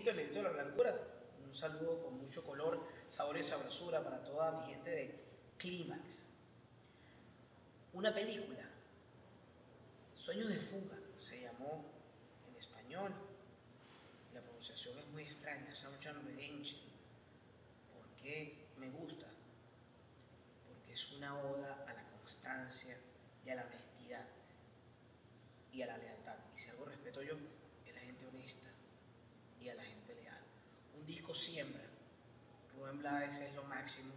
poquito negrito de la blancura. Un saludo con mucho color, sabor y sabrosura para toda mi gente de Clímax. Una película, Sueños de Fuga, se llamó en español. La pronunciación es muy extraña, Sunshine Redemption. ¿Por qué me gusta? Porque es una oda a la constancia y a la honestidad y a la lealtad. Y si algo respeto yo, es la gente honesta y a la gente leal. Un disco siembra. Rubén Blades es lo máximo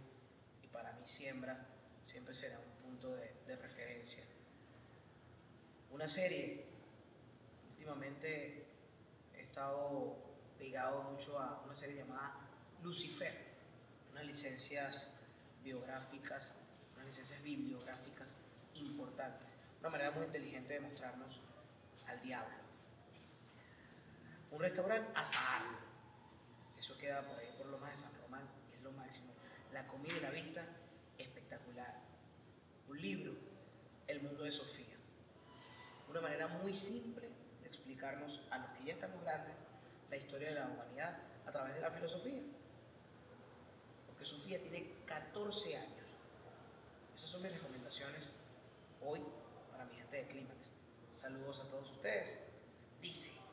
y para mí siembra siempre será un punto de, referencia. Una serie, últimamente he estado pegado mucho a una serie llamada Lucifer, unas licencias biográficas, unas licencias bibliográficas importantes, una manera muy inteligente de mostrarnos al diablo. Un restaurante, Azahar, eso queda por ahí, por lo más de San Román, es lo máximo. La comida y la vista, espectacular. Un libro, El mundo de Sofía. Una manera muy simple de explicarnos a los que ya estamos grandes la historia de la humanidad a través de la filosofía. Porque Sofía tiene 14 años. Esas son mis recomendaciones hoy para mi gente de Clímax. Saludos a todos ustedes. Dice.